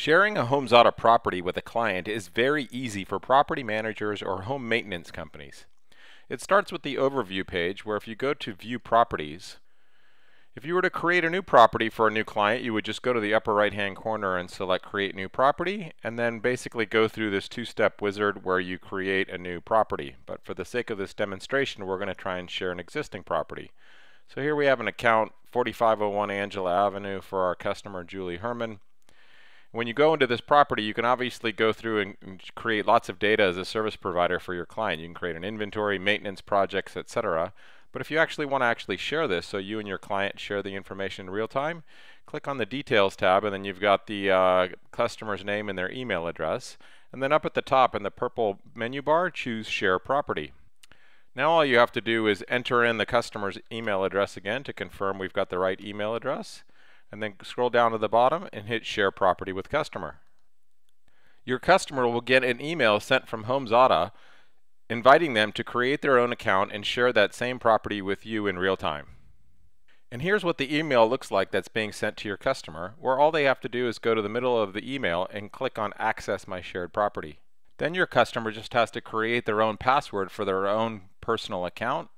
Sharing a HomeZada property with a client is very easy for property managers or home maintenance companies. It starts with the overview page where if you go to view properties, if you were to create a new property for a new client, you would just go to the upper right hand corner and select create new property and then basically go through this two-step wizard where you create a new property. But for the sake of this demonstration, we're going to try and share an existing property. So here we have an account 4501 Angela Avenue for our customer Julie Herman. When you go into this property, you can obviously go through and create lots of data as a service provider for your client. You can create an inventory, maintenance projects, etc. But if you actually want to actually share this so you and your client share the information in real time, click on the Details tab and then you've got the uh, customer's name and their email address. And then up at the top in the purple menu bar, choose Share Property. Now all you have to do is enter in the customer's email address again to confirm we've got the right email address and then scroll down to the bottom and hit Share Property with Customer. Your customer will get an email sent from HomeZada inviting them to create their own account and share that same property with you in real time. And here's what the email looks like that's being sent to your customer, where all they have to do is go to the middle of the email and click on Access My Shared Property. Then your customer just has to create their own password for their own personal account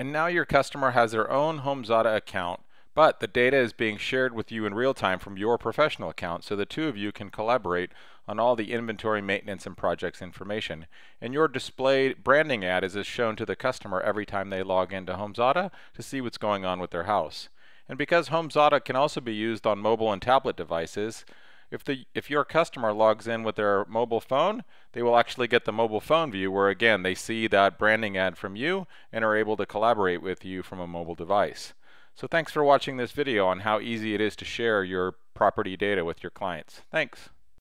and now your customer has their own HomeZada account, but the data is being shared with you in real time from your professional account so the two of you can collaborate on all the inventory maintenance and projects information. And your displayed branding ad is shown to the customer every time they log into HomeZada to see what's going on with their house. And because HomeZada can also be used on mobile and tablet devices, if, the, if your customer logs in with their mobile phone, they will actually get the mobile phone view where again they see that branding ad from you and are able to collaborate with you from a mobile device. So thanks for watching this video on how easy it is to share your property data with your clients. Thanks.